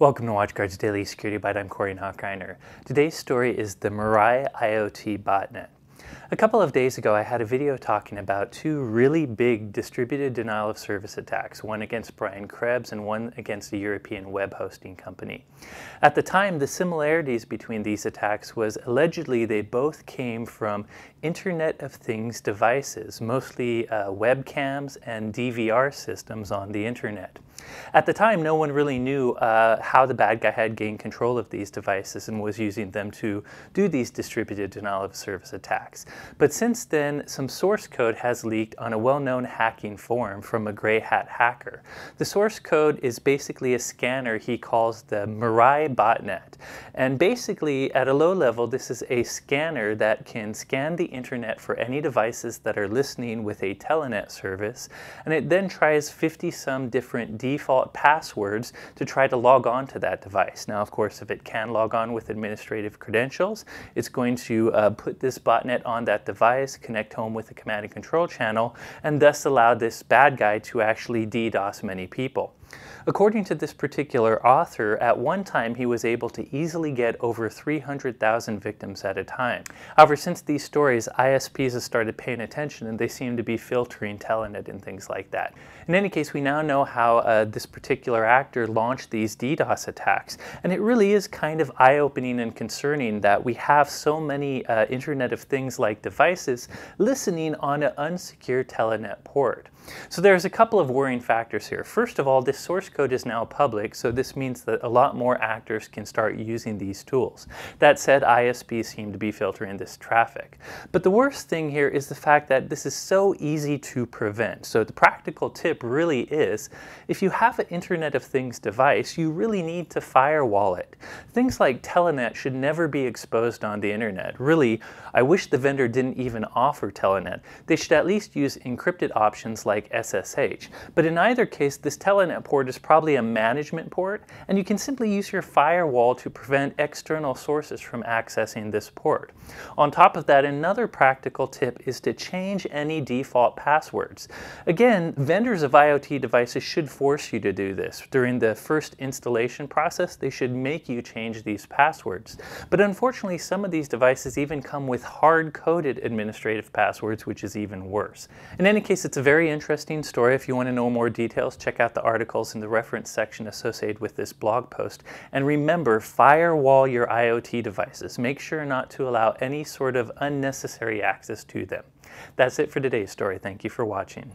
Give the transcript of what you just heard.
Welcome to WatchGuard's Daily Security Byte. I'm Corey Nachreiner. Today's story is the Mirai IoT botnet. A couple of days ago, I had a video talking about two really big distributed denial of service attacks, one against Brian Krebs and one against a European web hosting company. At the time, the similarities between these attacks was allegedly they both came from Internet of Things devices, mostly uh, webcams and DVR systems on the internet. At the time, no one really knew uh, how the bad guy had gained control of these devices and was using them to do these distributed denial of service attacks. But since then, some source code has leaked on a well-known hacking forum from a gray hat hacker. The source code is basically a scanner he calls the Mirai botnet. And basically, at a low level, this is a scanner that can scan the internet for any devices that are listening with a telnet service, and it then tries 50 some different default passwords to try to log on to that device. Now, of course, if it can log on with administrative credentials, it's going to uh, put this botnet on that device, connect home with the command and control channel, and thus allow this bad guy to actually DDoS many people. According to this particular author, at one time he was able to easily get over 300,000 victims at a time. However, since these stories, ISPs have started paying attention and they seem to be filtering Telnet and things like that. In any case, we now know how uh, this particular actor launched these DDoS attacks. And it really is kind of eye-opening and concerning that we have so many uh, Internet of Things like devices listening on an unsecured Telnet port. So there's a couple of worrying factors here. First of all, this source code is now public, so this means that a lot more actors can start using these tools. That said, ISPs seem to be filtering this traffic. But the worst thing here is the fact that this is so easy to prevent. So the practical tip really is, if you have an Internet of Things device, you really need to firewall it. Things like Telnet should never be exposed on the internet. Really, I wish the vendor didn't even offer Telnet. They should at least use encrypted options like SSH. But in either case, this Telnet port is probably a management port, and you can simply use your firewall to prevent external sources from accessing this port. On top of that, another practical tip is to change any default passwords. Again, vendors of IoT devices should force you to do this. During the first installation process, they should make you change these passwords. But unfortunately, some of these devices even come with hard-coded administrative passwords, which is even worse. In any case, it's a very interesting story. If you want to know more details, check out the articles in the reference section associated with this blog post. And remember, firewall your IoT devices. Make sure not to allow any sort of unnecessary access to them. That's it for today's story. Thank you for watching.